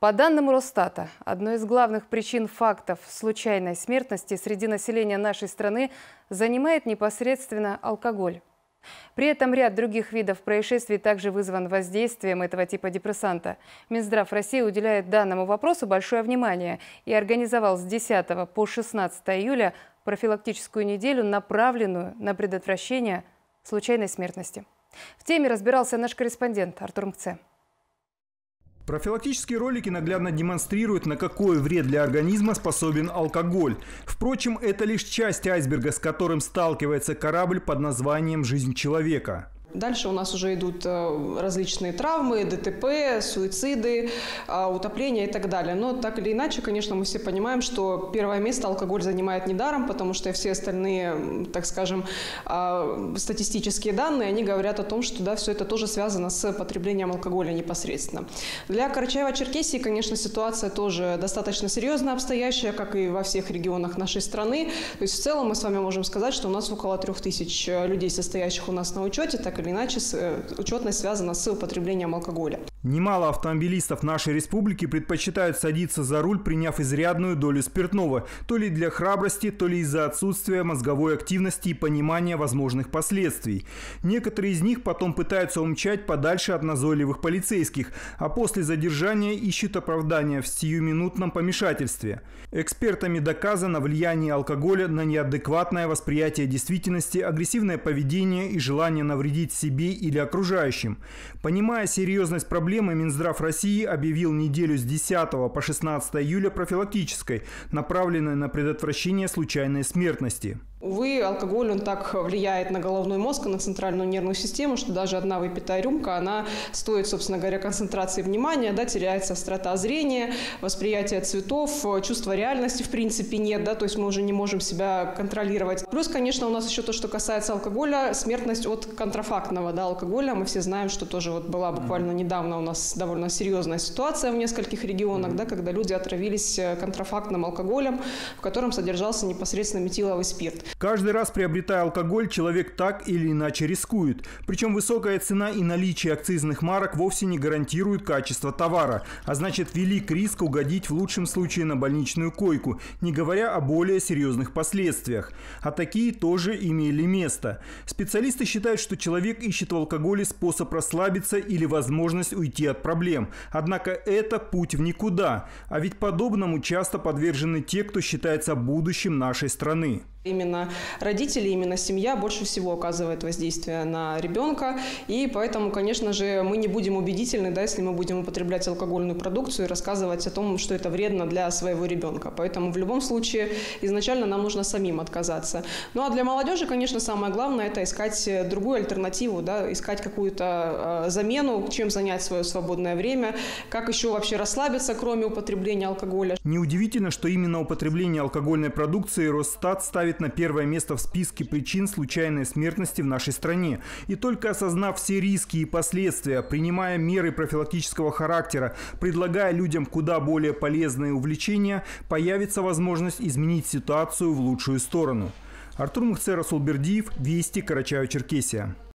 По данным Росстата, одной из главных причин фактов случайной смертности среди населения нашей страны занимает непосредственно алкоголь. При этом ряд других видов происшествий также вызван воздействием этого типа депрессанта. Минздрав России уделяет данному вопросу большое внимание и организовал с 10 по 16 июля профилактическую неделю, направленную на предотвращение случайной смертности. В теме разбирался наш корреспондент Артур Мце. Профилактические ролики наглядно демонстрируют, на какой вред для организма способен алкоголь. Впрочем, это лишь часть айсберга, с которым сталкивается корабль под названием «Жизнь человека». Дальше у нас уже идут э, различные травмы, ДТП, суициды, а, утопления и так далее. Но так или иначе, конечно, мы все понимаем, что первое место алкоголь занимает недаром, потому что все остальные, так скажем, а, статистические данные, они говорят о том, что да, все это тоже связано с потреблением алкоголя непосредственно. Для Карачаева-Черкесии, конечно, ситуация тоже достаточно серьезно обстоящая, как и во всех регионах нашей страны. То есть в целом мы с вами можем сказать, что у нас около трех тысяч людей, состоящих у нас на учете, так или иначе э, учетность связана с употреблением алкоголя. Немало автомобилистов нашей республики предпочитают садиться за руль, приняв изрядную долю спиртного, то ли для храбрости, то ли из-за отсутствия мозговой активности и понимания возможных последствий. Некоторые из них потом пытаются умчать подальше от назойливых полицейских, а после задержания ищут оправдания в сиюминутном помешательстве. Экспертами доказано влияние алкоголя на неадекватное восприятие действительности, агрессивное поведение и желание навредить себе или окружающим. Понимая серьезность проблемы, проблемы Минздрав России объявил неделю с 10 по 16 июля профилактической, направленной на предотвращение случайной смертности. Увы, алкоголь, он так влияет на головной мозг, на центральную нервную систему, что даже одна выпитая рюмка, она стоит, собственно говоря, концентрации внимания, да, теряется острота зрения, восприятие цветов, чувство реальности, в принципе, нет, да, то есть мы уже не можем себя контролировать. Плюс, конечно, у нас еще то, что касается алкоголя, смертность от контрафактного, да, алкоголя. Мы все знаем, что тоже вот была буквально недавно у нас довольно серьезная ситуация в нескольких регионах, да, когда люди отравились э, контрафактным алкоголем, в котором содержался непосредственно метиловый спирт. Каждый раз приобретая алкоголь, человек так или иначе рискует. Причем высокая цена и наличие акцизных марок вовсе не гарантируют качество товара, а значит велик риск угодить в лучшем случае на больничную койку, не говоря о более серьезных последствиях. А такие тоже имели место. Специалисты считают, что человек ищет в алкоголе способ расслабиться или возможность уйти от проблем. Однако это путь в никуда. А ведь подобному часто подвержены те, кто считается будущим нашей страны. Именно родители, именно семья больше всего оказывает воздействие на ребенка. И поэтому, конечно же, мы не будем убедительны, да, если мы будем употреблять алкогольную продукцию и рассказывать о том, что это вредно для своего ребенка. Поэтому в любом случае изначально нам нужно самим отказаться. Ну а для молодежи, конечно, самое главное – это искать другую альтернативу, да, искать какую-то э, замену, чем занять свое свободное время, как еще вообще расслабиться, кроме употребления алкоголя. Неудивительно, что именно употребление алкогольной продукции Росстат ставит ставит на первое место в списке причин случайной смертности в нашей стране. И только осознав все риски и последствия, принимая меры профилактического характера, предлагая людям куда более полезные увлечения, появится возможность изменить ситуацию в лучшую сторону. Артур Мухцер, Расул Бердиев, Вести, Карачаево-Черкесия.